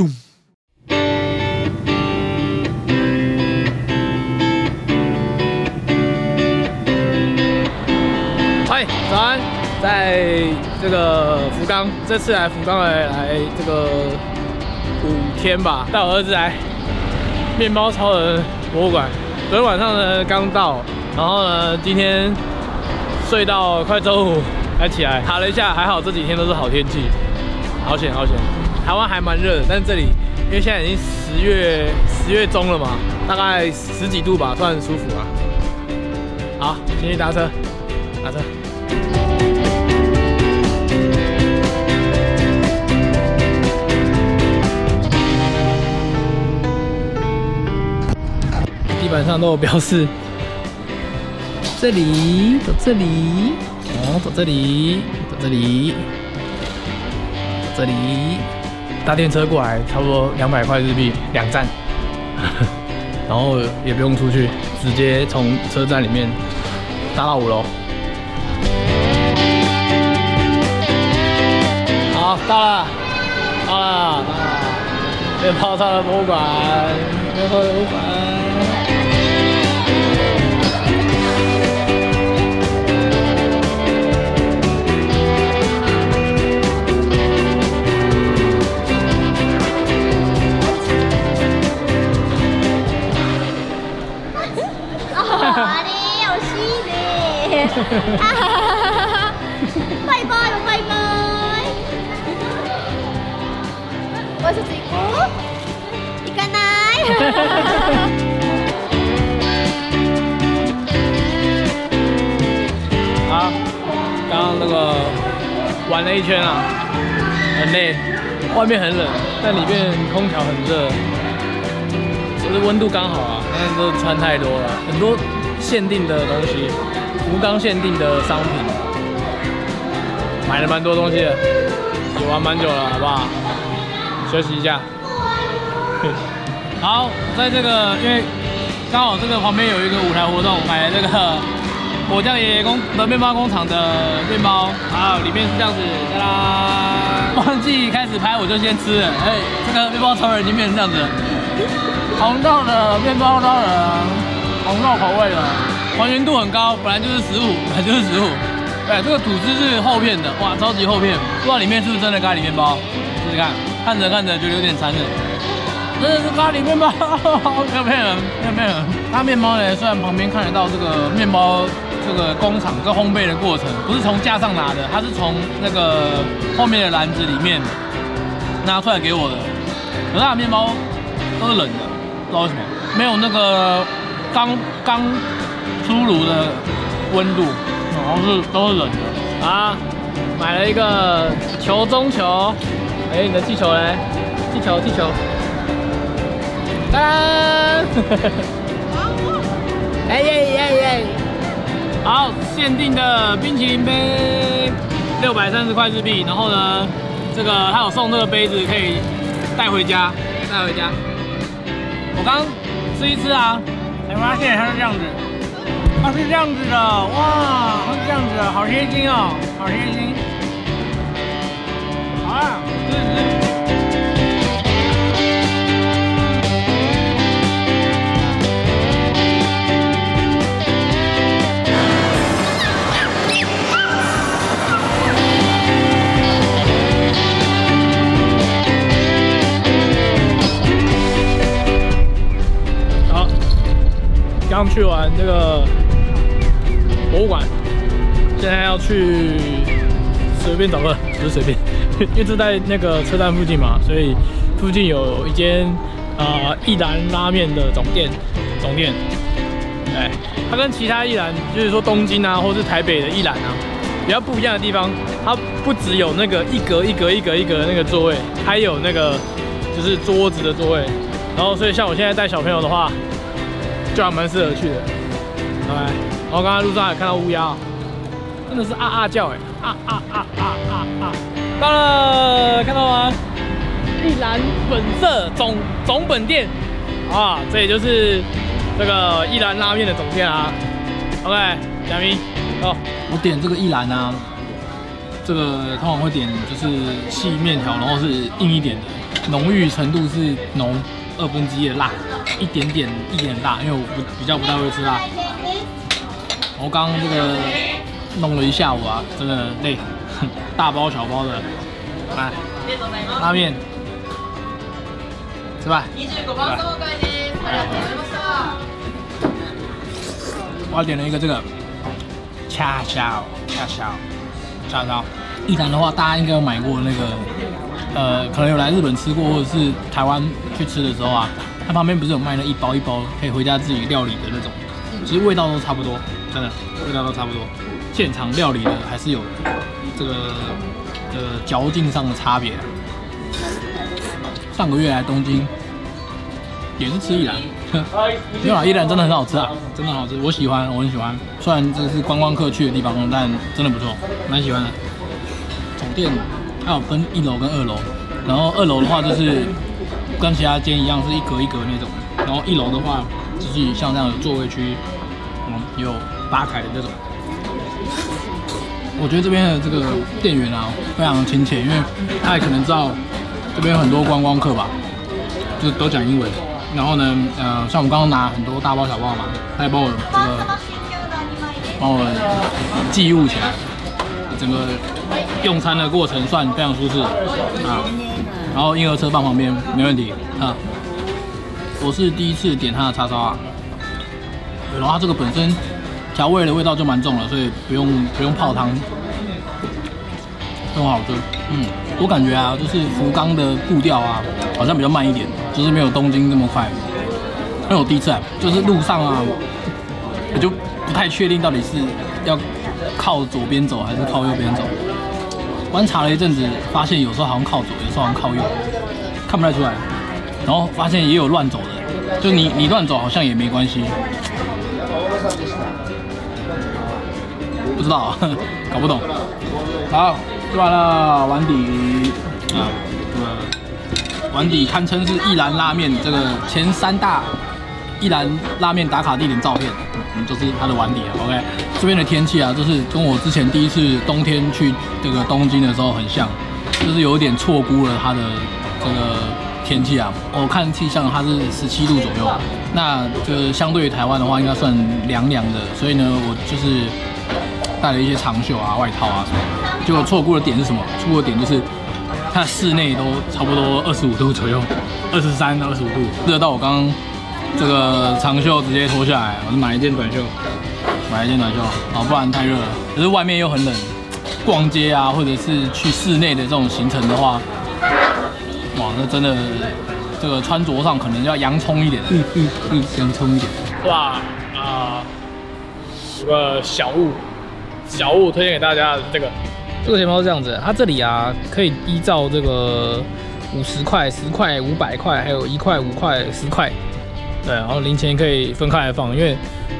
咚。嗨，早安！在这个福冈，这次来福冈来来这个五天吧，带我儿子来面包超人博物馆。昨天晚上呢刚到，然后呢今天睡到快中午才起来，爬了一下，还好这几天都是好天气，好险好险。台湾还蛮热的，但是这里因为现在已经十月十月中了嘛，大概十几度吧，算很舒服啊。好，进去搭车，搭车。地板上都有标示，这里走这里，哦，走这里，走这里，这里，搭电车过来，差不多两百块日币两站，然后也不用出去，直接从车站里面搭到五楼。好，到了，到了，到了，被泡菜的博物馆，被泡博物馆。しいねあはははバイバイバイバイご挨拶行こう行かない啊，刚刚那个玩了一圈啊，很累，外面很冷，但里面空调很热，只是温度刚好啊，但是都穿太多了，很多 限定的东西，福冈限定的商品，买了蛮多东西的，也玩蛮久了，好不好？休息一下。好，在这个因为刚好这个旁边有一个舞台活动，买了这个果酱爷爷工的面包工厂的面包，好，里面是这样子，哒啦，忘记开始拍我就先吃了，哎，这个面包超人已经变成这样子了，红豆的面包超人，红豆口味的，还原度很高，本来就是十五，本来就是十五，哎，这个吐司是厚片的，哇，超级厚片，不知道里面是不是真的咖喱面包，试试看，看着看着觉得有点残忍。真的是咖喱面包，没有骗人，没有骗人。它面包呢，虽然旁边看得到这个面包这个工厂这烘焙的过程，不是从架上拿的，它是从那个后面的篮子里面拿出来给我的。可是它的面包都是冷的，不知道为什么，没有那个刚刚出炉的温度，然后是都是冷的。啊，买了一个球中球，哎，你的气球嘞？气球，气球。当，哎耶耶耶！好，限定的冰淇淋杯，六百三十块日币。然后呢，这个他有送这个杯子，可以带回家，带回家。我刚吃一吃啊，才发现它是这样子，它是这样子的，哇，它是这样子的，好贴心哦，好贴心。好啊，对对。去完这个博物馆，现在要去随便找个，不是随便，因为是在那个车站附近嘛，所以附近有一间啊一兰拉面的总店，总店，哎，它跟其他一兰，就是说东京啊，或是台北的一兰啊，比较不一样的地方，它不只有那个一格一格一格一格的那个座位，还有那个就是桌子的座位。然后，所以像我现在带小朋友的话，就还蛮适合去的。拜拜。然后刚刚路上也看到乌鸦，真的是啊啊叫哎，啊啊啊啊啊啊！到了，看到吗？一兰本色总总本店啊，这也就是这个一兰拉面的总店啊。OK，贾明，哦，我点这个一兰啊，这个通常会点就是细面条，然后是硬一点的，浓郁程度是浓二分之一的辣，一点点一点辣，因为我不比较不太会吃辣。我刚刚这个弄了一下午啊，真的累，大包小包的，来拉面，吃吧。我要点了一个这个恰烧，恰烧，恰烧。一兰的话，大家应该有买过那个，呃，可能有来日本吃过，或者是台湾去吃的时候啊，它旁边不是有卖那一包一包可以回家自己料理的那种，其实味道都差不多，真的味道都差不多。现场料理的还是有这个呃嚼劲上的差别。上个月来东京也是吃一兰，没有啊，一兰真的很好吃啊，真的好吃，我喜欢，我很喜欢。虽然这是观光客去的地方，但真的不错，蛮喜欢的。总店它有分一楼跟二楼，然后二楼的话就是跟其他间一样是一格一格那种，然后一楼的话就是像这样有座位区，嗯，有吧台的这种。我觉得这边的这个店员啊非常亲切，因为他也可能知道这边有很多观光客吧，就都讲英文。然后呢，呃，像我们刚刚拿很多大包小包嘛，他也帮我这个帮我记录起来，整个用餐的过程算非常舒适啊。然后婴儿车放旁边没问题啊。我是第一次点他的叉烧啊，然后它这个本身调味的味道就蛮重了，所以不用不用泡汤，很好吃。嗯，我感觉啊，就是福冈的步调啊，好像比较慢一点，就是没有东京那么快。因为我第一次来，就是路上啊，我就不太确定到底是要靠左边走还是靠右边走。观察了一阵子，发现有时候好像靠左，有时候好像靠右，看不太出来。然后发现也有乱走的，就你你乱走好像也没关系。不知道，搞不懂。好，吃完了碗底啊，这个碗底堪称是一兰拉面这个前三大一兰拉面打卡地点照片，就是它的碗底啊。OK，这边的天气啊，就是跟我之前第一次冬天去这个东京的时候很像，就是有点错估了它的这个天气啊。我看气象它是十七度左右，那这个相对于台湾的话，应该算凉凉的，所以呢，我就是带了一些长袖啊、外套啊什么。结果错估的点是什么？错估的点就是它室内都差不多二十五度左右，二十三到、二十五度，热到我刚刚这个长袖直接脱下来，我就买一件短袖，买一件短袖啊，不然太热了。可是外面又很冷，逛街啊，或者是去室内的这种行程的话，哇，那真的这个穿着上可能要洋葱一点，嗯嗯嗯，洋葱一点。哇啊，有个小物，小物推荐给大家这个。这个钱包是这样子，它这里啊可以依照这个五十块、十块、五百块，还有一块、五块、十块，对，然后零钱可以分开来放，因为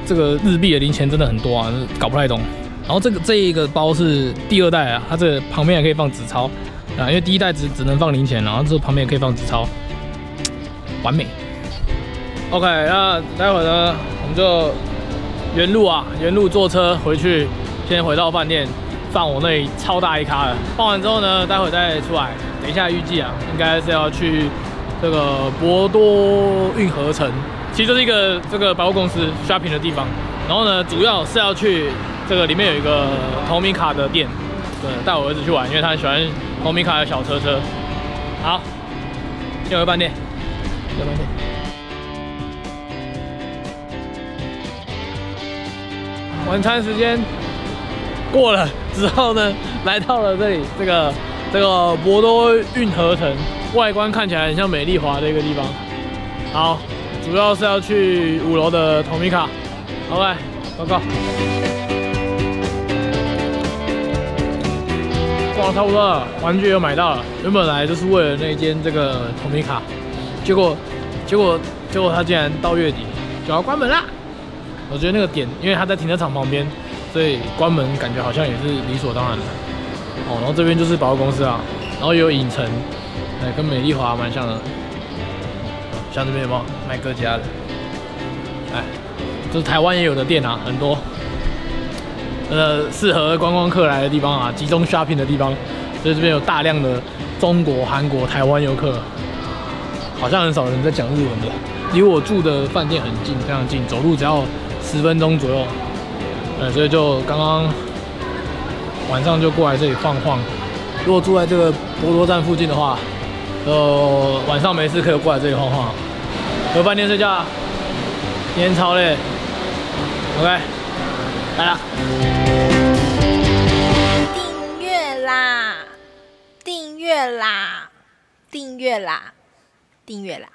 这个日币的零钱真的很多啊，搞不太懂。然后这个这一个包是第二代啊，它这旁边也可以放纸钞啊，因为第一代只只能放零钱，然后这旁边也可以放纸钞，完美。OK，那待会呢，我们就原路啊，原路坐车回去，先回到饭店。放我那超大一咖的，放完之后呢，待会再出来。等一下预计啊，应该是要去这个博多运河城，其实就是一个这个百货公司 shopping 的地方。然后呢，主要是要去这个里面有一个同米卡的店，对，带我儿子去玩，因为他很喜欢同米卡的小车车。好，先回饭店，回饭店。晚餐时间过了。之后呢，来到了这里，这个这个博多运河城，外观看起来很像美丽华的一个地方。好，主要是要去五楼的同米卡。OK，报告。逛了差不多了，玩具又买到了。原本来就是为了那间这个同米卡，结果结果结果他竟然到月底就要关门啦。我觉得那个点，因为他在停车场旁边。所以关门感觉好像也是理所当然的哦。然后这边就是百货公司啊，然后也有影城，哎，跟美丽华蛮像的。像这边有没有卖各家的？哎，就是台湾也有的店啊，很多。呃适合观光客来的地方啊，集中 shopping 的地方，所以这边有大量的中国、韩国、台湾游客，好像很少人在讲日文的。离我住的饭店很近，非常近，走路只要十分钟左右。呃，所以就刚刚晚上就过来这里晃晃。如果住在这个博多站附近的话，呃，晚上没事可以过来这里晃晃。有饭店睡觉，今天超累。OK，来了。订阅啦，订阅啦，订阅啦，订阅啦。